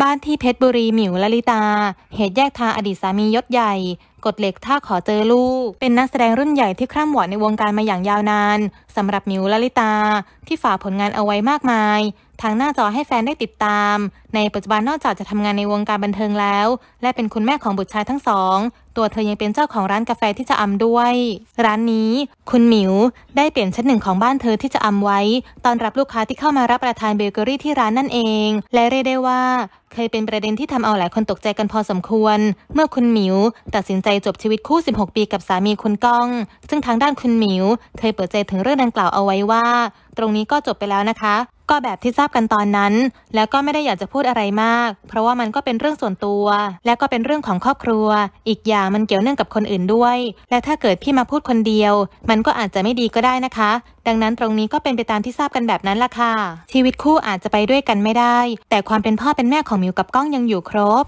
บ้านที่เพชรบุรีหมิวลลิตา เหตุแยกทางอดีตสามียศใหญ่ กดเหล็กถ้าขอเจอลูก เป็นนักแสดงรุ่นใหญ่ที่คร่ำวอดในวงการมาอย่างยาวนานสำหรับมิวลลิตา ที่ฝากผลงานเอาไว้มากมาย ทางหน้าจอให้แฟนได้ติดตาม ในปัจจุบันนอกจากจะทำงานในวงการบันเทิงแล้ว และเป็นคุณแม่ของบุตรชายทั้งสอง ตัวเธอยังเป็นเจ้าของร้านกาแฟที่จะอำด้วย ร้านนี้ คุณหมิวได้เปลี่ยนชั้นหนึ่งของบ้านเธอที่จะอำไว้ตอนรับลูกค้าที่เข้ามารับประทานเบเกอรี่ที่ร้านนั่นเอง และเรียกได้ว่า เคยเป็นประเด็นที่ทำเอาหลายคนตกใจกันพอสมควร เมื่อคุณหมิวตัดสินใจจบชีวิตคู่ 16 ปีกับสามีคุณก้อง ซึ่งทางด้านคุณหมิว เคยเปิดใจถึงเรื่องดังกล่าวเอาไว้ว่า ตรงนี้ก็จบไปแล้วนะคะ ก็แบบที่ทราบกันตอนนั้น แล้วก็ไม่ได้อยากจะพูดอะไรมาก เพราะว่ามันก็เป็นเรื่องส่วนตัว และก็เป็นเรื่องของครอบครัว อีกอย่างมันเกี่ยวเนื่องกับคนอื่นด้วย และถ้าเกิดพี่มาพูดคนเดียว มันก็อาจจะไม่ดีก็ได้นะคะ ดังนั้นตรงนี้ก็เป็นไปตามที่ทราบกันแบบนั้นล่ะค่ะชีวิตคู่อาจจะไปด้วยกันไม่ได้ แต่ความเป็นพ่อเป็นแม่ของมิวกับก้องยังอยู่ครบ